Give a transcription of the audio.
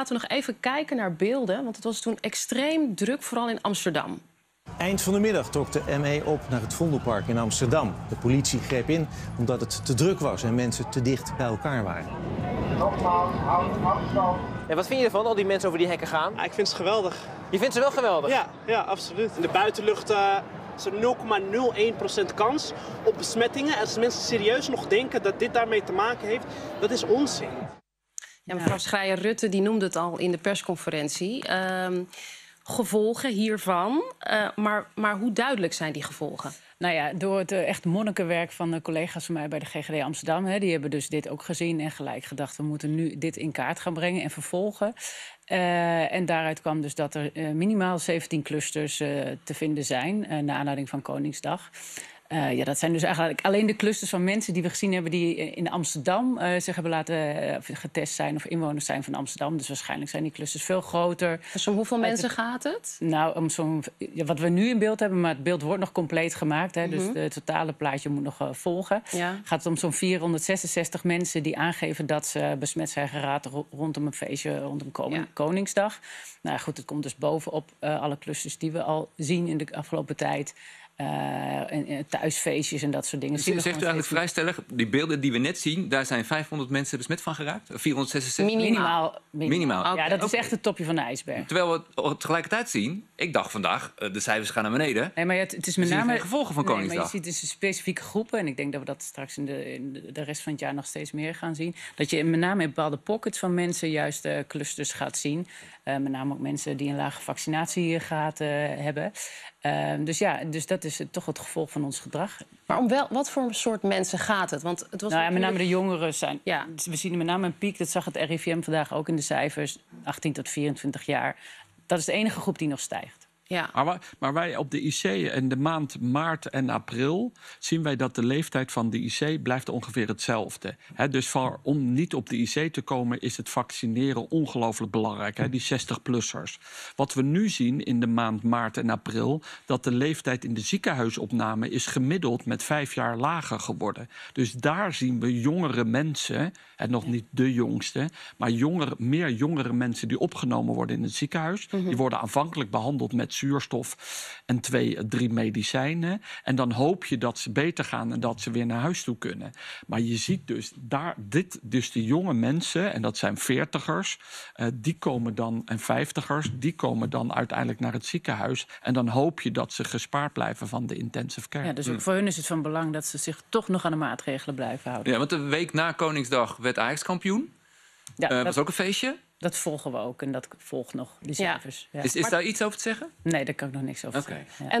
Laten we nog even kijken naar beelden, want het was toen extreem druk, vooral in Amsterdam. Eind van de middag trok de ME op naar het Vondelpark in Amsterdam. De politie greep in omdat het te druk was en mensen te dicht bij elkaar waren. Nogmaals, houd afstand. En wat vind je ervan, al die mensen over die hekken gaan? Ja, ik vind het geweldig. Je vindt ze wel geweldig? Ja, ja absoluut. In de buitenlucht uh, is er 0,01% kans op besmettingen. En als mensen serieus nog denken dat dit daarmee te maken heeft, dat is onzin. Ja, mevrouw Schreier-Rutte die noemde het al in de persconferentie. Ehm, gevolgen hiervan, uh, maar, maar hoe duidelijk zijn die gevolgen? Nou ja, door het uh, echt monnikenwerk van de collega's van mij bij de GGD Amsterdam... Hè, die hebben dus dit ook gezien en gelijk gedacht... we moeten nu dit in kaart gaan brengen en vervolgen. Uh, en daaruit kwam dus dat er minimaal 17 clusters te vinden zijn... naar aanleiding van Koningsdag. Uh, ja, dat zijn dus eigenlijk alleen de clusters van mensen die we gezien hebben... die in Amsterdam uh, zich hebben laten uh, getest zijn of inwoners zijn van Amsterdam. Dus waarschijnlijk zijn die clusters veel groter. Dus om hoeveel mensen het, gaat het? Nou, om zo'n ja, wat we nu in beeld hebben, maar het beeld wordt nog compleet gemaakt. Hè, mm -hmm. Dus het totale plaatje moet nog volgen. Ja. Gaat het om zo'n 466 mensen die aangeven dat ze besmet zijn geraakt... rondom een feestje, rondom Kon ja. Koningsdag. Nou goed, het komt dus bovenop alle clusters die we al zien in de afgelopen tijd... Uh, en, en thuisfeestjes en dat soort dingen. Dus zegt u eigenlijk vrij stellig, die beelden die we net zien... daar zijn 500 mensen besmet van geraakt? 466? Minimaal. Minimaal. Minimaal. Ja, dat is echt het topje van de ijsberg. Terwijl we het tegelijkertijd zien... ik dacht vandaag, de cijfers gaan naar beneden. Nee, maar het, het is met name... geen gevolgen van nee, Koningsdag. maar je ziet dus specifieke groepen... en ik denk dat we dat straks in de, in de rest van het jaar nog steeds meer gaan zien... dat je met name in bepaalde pockets van mensen... juist uh, clusters gaat zien. Uh, met name ook mensen die een lage vaccinatiegraad uh, hebben. Uh, dus ja, dus dat is toch het gevolg van ons gedrag. Maar om wel, wat voor soort mensen gaat het? Want het was nou, ja, met name de jongeren zijn. Ja. We zien met name een piek, dat zag het RIVM vandaag ook in de cijfers, 18 tot 24 jaar. Dat is de enige groep die nog stijgt. Ja. Maar, maar, wij op de IC in de maand maart en april zien wij dat de leeftijd van de IC blijft ongeveer hetzelfde. He, dus voor, om niet op de IC te komen is het vaccineren ongelooflijk belangrijk, he, die 60-plussers. Wat we nu zien in de maand maart en april, dat de leeftijd in de ziekenhuisopname is gemiddeld met vijf jaar lager geworden. Dus daar zien we jongere mensen, en nog niet de jongste, maar jongere, meer jongere mensen die opgenomen worden in het ziekenhuis. Mm -hmm. Die worden aanvankelijk behandeld met zuurstof en twee, drie medicijnen. En dan hoop je dat ze beter gaan en dat ze weer naar huis toe kunnen. Maar je ziet dus daar, dit, dus die jonge mensen, en dat zijn veertigers, uh, die komen dan, en vijftigers, die komen dan uiteindelijk naar het ziekenhuis. En dan hoop je dat ze gespaard blijven van de intensive care. Ja, dus ook voor hun is het van belang dat ze zich toch nog aan de maatregelen blijven houden. Ja, want de week na Koningsdag werd Ajax kampioen. Ja, uh, dat was ook een feestje. Dat volgen we ook en dat volgt nog, die cijfers. Ja. Ja. Is, is daar iets over te zeggen? Nee, daar kan ik nog niks over okay. zeggen. Ja. En